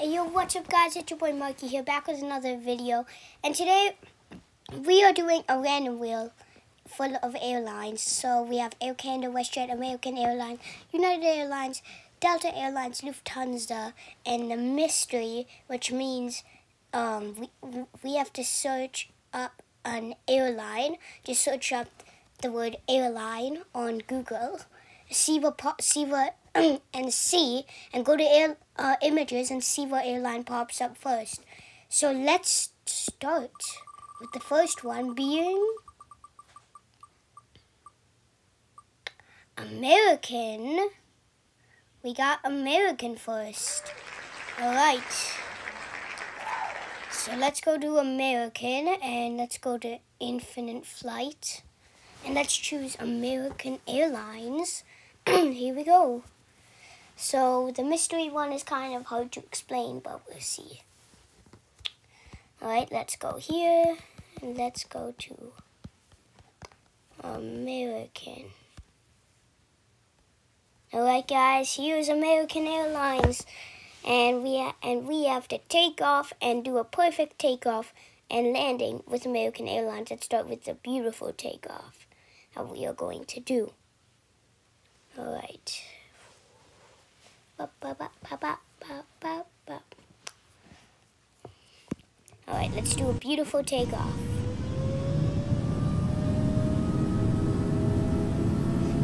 Yo, what's up, guys? It's your boy Marky here, back with another video. And today, we are doing a random wheel full of airlines. So we have Air Canada, WestJet, American Airlines, United Airlines, Delta Airlines, Lufthansa, and the mystery, which means um, we, we have to search up an airline. Just search up the word airline on Google. See what, see what and see and go to air, uh, images and see what airline pops up first. So let's start with the first one being American. We got American first. All right. So let's go to American and let's go to Infinite Flight. And let's choose American Airlines. Here we go. So the mystery one is kind of hard to explain, but we'll see. Alright, let's go here, and let's go to American. Alright guys, here's American Airlines. And we, and we have to take off and do a perfect takeoff and landing with American Airlines. Let's start with the beautiful takeoff that we are going to do. Alright. Alright, let's do a beautiful takeoff.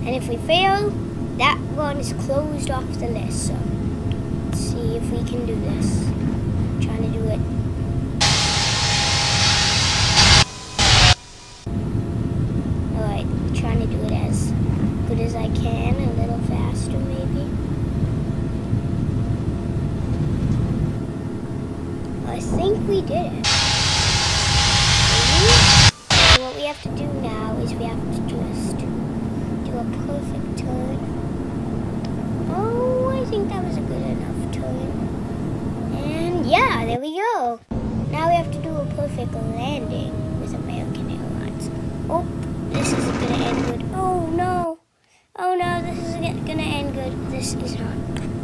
And if we fail, that one is closed off the list. So let's see if we can do this. I'm trying to do it. Alright, trying to do it as good as I can, a little faster maybe. I we did it. So what we have to do now is we have to just do a perfect turn. Oh, I think that was a good enough turn. And yeah, there we go. Now we have to do a perfect landing with American Airlines. Oh, this isn't going to end good. Oh, no. Oh, no, this isn't going to end good. This is not.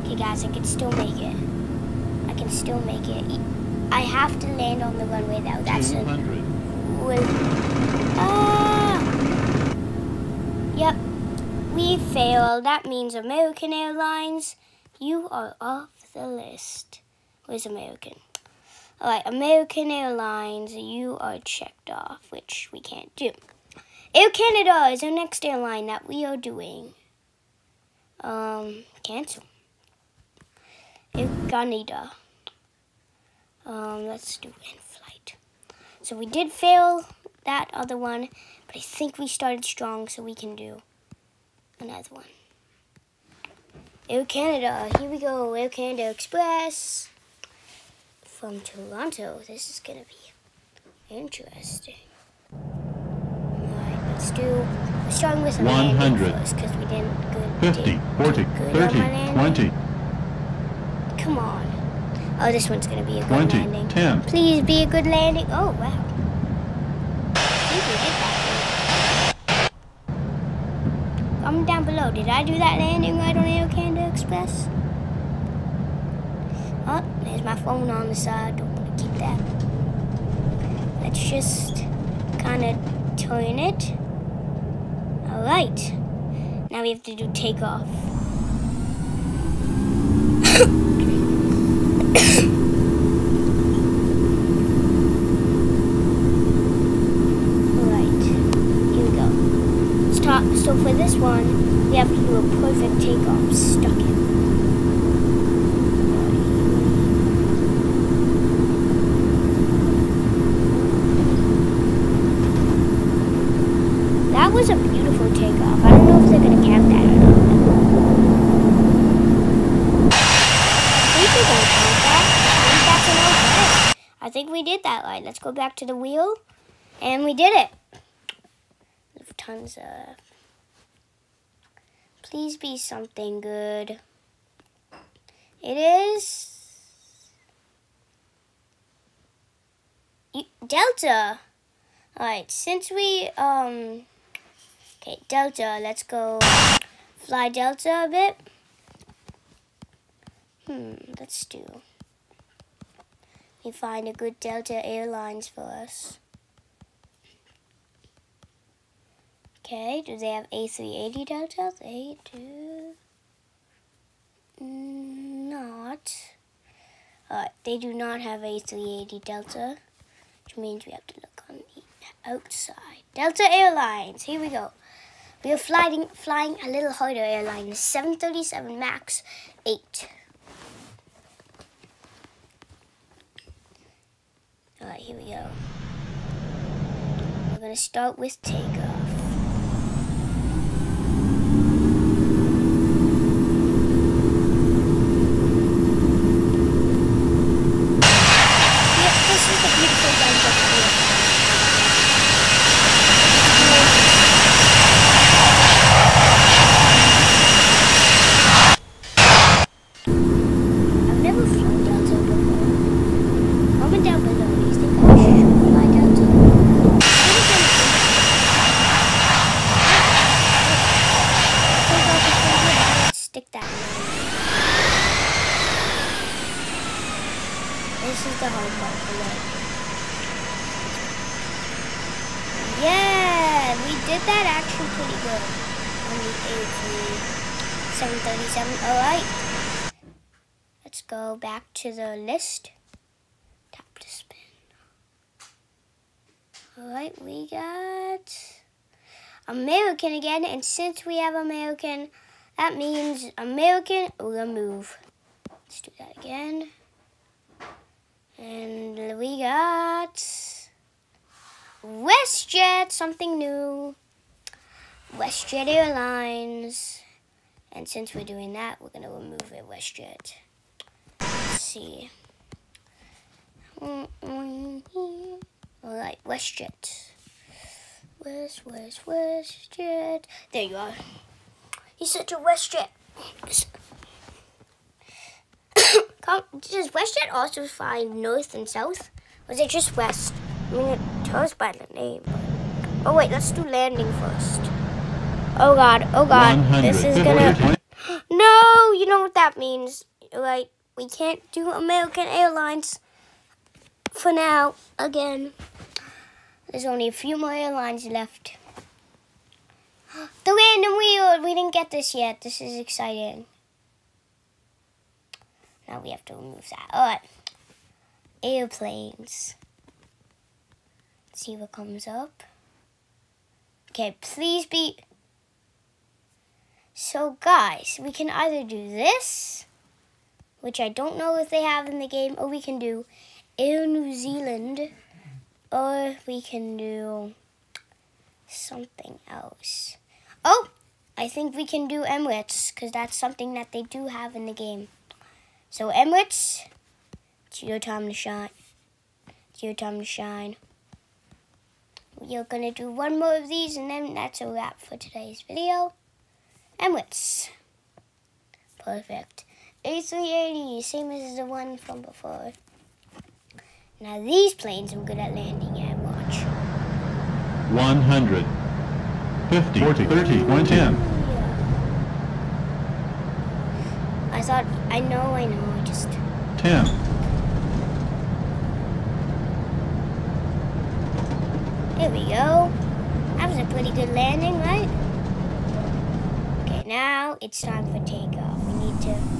Okay, guys, I can still make it. I can still make it. I have to land on the runway though. That's a well, ah. Yep, we failed. That means American Airlines, you are off the list. Where's American? All right, American Airlines, you are checked off, which we can't do. Air Canada is our next airline that we are doing. Um, cancel. Air Canada. Um, let's do in flight. So we did fail that other one, but I think we started strong, so we can do another one. Air Canada, here we go, Air Canada Express from Toronto. This is gonna be interesting. Alright, let's do, we're starting with 100 first, because we didn't good, 50, 40, good 30, 20. Come on. Oh, this one's gonna be a good 20, landing. 10. Please be a good landing. Oh, wow. Comment down below. Did I do that landing right on Air Canada Express? Oh, there's my phone on the side. Don't want to keep that. Let's just kind of turn it. All right. Now we have to do takeoff. So for this one, we have to do a perfect takeoff. Stuck it. That was a beautiful takeoff. I don't know if they're going to count that or not. I think they're going to count that. I think that's an okay. I think we did that right. Let's go back to the wheel. And we did it. Tons of... Please be something good. It is Delta. Alright, since we, um, okay, Delta, let's go fly Delta a bit. Hmm, let's do You find a good Delta Airlines for us. Okay, do they have A380 Delta? They do not. They do not have A380 Delta, which means we have to look on the outside. Delta Airlines, here we go. We are flying, flying a little harder airline, 737 MAX 8. Alright, here we go. We're to start with takeoff. This is the hard part below. Yeah, we did that actually pretty good on the A3 737. Alright. Let's go back to the list. Tap to spin. Alright, we got American again, and since we have American, that means American remove. Let's do that again. And we got WestJet, something new. WestJet Airlines. And since we're doing that, we're going to remove it, WestJet. Let's see. Alright, WestJet. West, West, WestJet. There you are. He's such a WestJet. does WestJet also fly north and south? Or is it just west? I mean, it tells by the name. Oh, wait, let's do landing first. Oh, God. Oh, God. This is gonna... No! You know what that means. Right? We can't do American Airlines for now. Again. There's only a few more airlines left. The random wheel! We didn't get this yet. This is exciting. Now we have to remove that. Alright. Airplanes. Let's see what comes up. Okay, please be... So guys, we can either do this, which I don't know if they have in the game, or we can do Air New Zealand, or we can do something else. Oh, I think we can do Emirates, because that's something that they do have in the game. So Emirates, it's your time to shine. It's your time to shine. We're gonna do one more of these and then that's a wrap for today's video. Emirates. Perfect. A380, same as the one from before. Now these planes I'm good at landing at, watch. 100, 50, 40, 30, 110. I thought, I know, I know, I just... Ten. There we go. That was a pretty good landing, right? Now it's time for takeoff. We need to